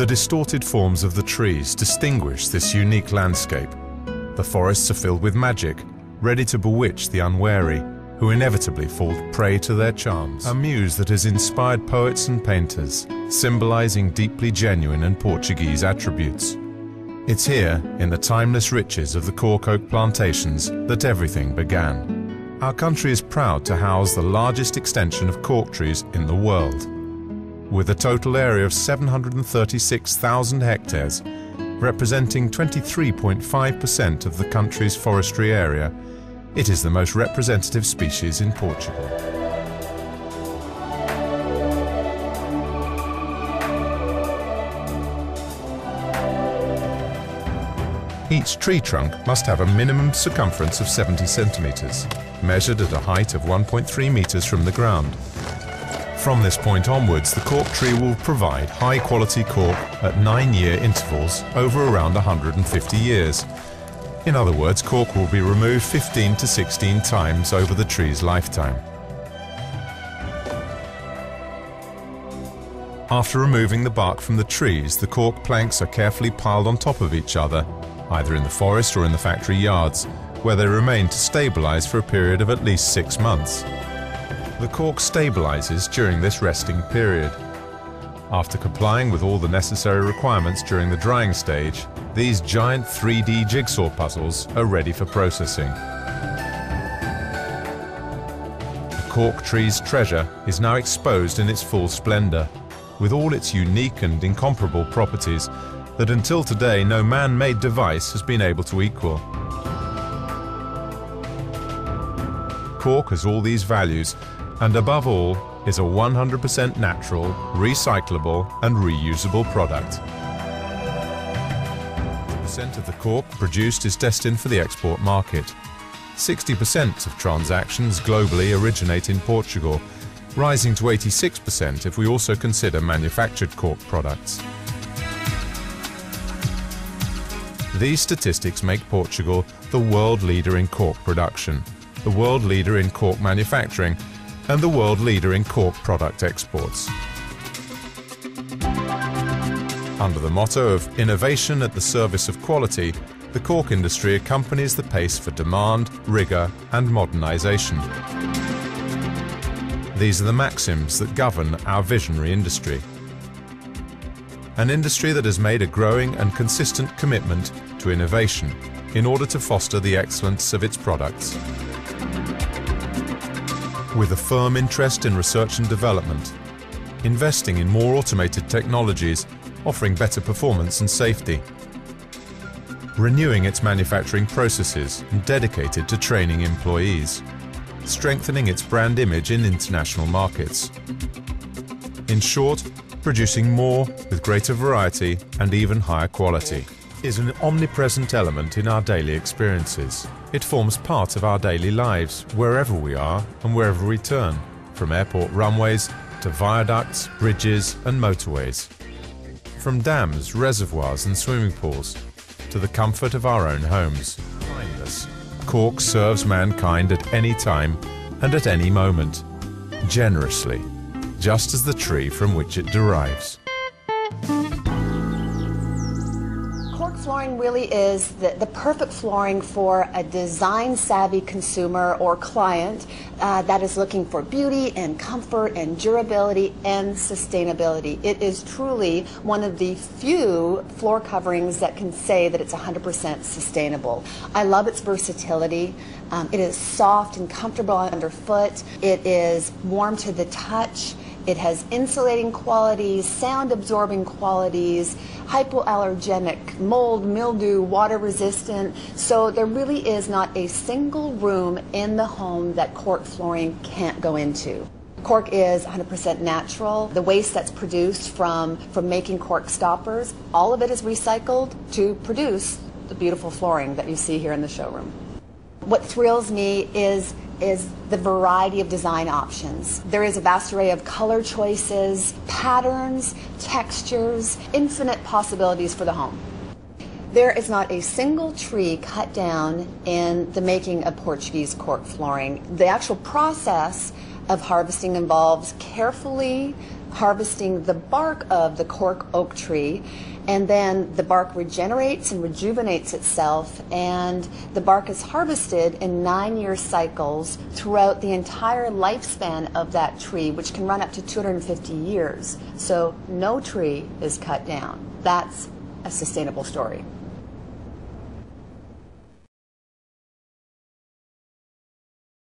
The distorted forms of the trees distinguish this unique landscape. The forests are filled with magic, ready to bewitch the unwary, who inevitably fall prey to their charms. A muse that has inspired poets and painters, symbolizing deeply genuine and Portuguese attributes. It's here, in the timeless riches of the cork oak plantations, that everything began. Our country is proud to house the largest extension of cork trees in the world. With a total area of 736,000 hectares, representing 23.5% of the country's forestry area, it is the most representative species in Portugal. Each tree trunk must have a minimum circumference of 70 centimetres, measured at a height of 1.3 metres from the ground. From this point onwards, the cork tree will provide high quality cork at nine year intervals over around 150 years. In other words, cork will be removed 15 to 16 times over the tree's lifetime. After removing the bark from the trees, the cork planks are carefully piled on top of each other either in the forest or in the factory yards, where they remain to stabilise for a period of at least six months. The cork stabilises during this resting period. After complying with all the necessary requirements during the drying stage, these giant 3D jigsaw puzzles are ready for processing. The cork tree's treasure is now exposed in its full splendour, with all its unique and incomparable properties that until today no man-made device has been able to equal. Cork has all these values and above all is a 100% natural, recyclable and reusable product. Percent of the cork produced is destined for the export market. 60% of transactions globally originate in Portugal, rising to 86% if we also consider manufactured cork products. These statistics make Portugal the world leader in cork production, the world leader in cork manufacturing, and the world leader in cork product exports. Under the motto of innovation at the service of quality, the cork industry accompanies the pace for demand, rigour and modernisation. These are the maxims that govern our visionary industry an industry that has made a growing and consistent commitment to innovation in order to foster the excellence of its products. With a firm interest in research and development, investing in more automated technologies offering better performance and safety, renewing its manufacturing processes and dedicated to training employees, strengthening its brand image in international markets. In short, producing more with greater variety and even higher quality is an omnipresent element in our daily experiences. It forms part of our daily lives, wherever we are and wherever we turn, from airport runways to viaducts, bridges and motorways. From dams, reservoirs and swimming pools, to the comfort of our own homes. Cork serves mankind at any time and at any moment, generously just as the tree from which it derives. Flooring really is the, the perfect flooring for a design savvy consumer or client uh, that is looking for beauty and comfort and durability and sustainability. It is truly one of the few floor coverings that can say that it's 100% sustainable. I love its versatility. Um, it is soft and comfortable underfoot. It is warm to the touch. It has insulating qualities, sound absorbing qualities, hypoallergenic, mold, mildew, water resistant. So there really is not a single room in the home that cork flooring can't go into. Cork is 100% natural. The waste that's produced from, from making cork stoppers, all of it is recycled to produce the beautiful flooring that you see here in the showroom. What thrills me is is the variety of design options. There is a vast array of color choices, patterns, textures, infinite possibilities for the home. There is not a single tree cut down in the making of Portuguese cork flooring. The actual process of harvesting involves carefully harvesting the bark of the cork oak tree and then the bark regenerates and rejuvenates itself and the bark is harvested in nine year cycles throughout the entire lifespan of that tree which can run up to 250 years. So no tree is cut down. That's a sustainable story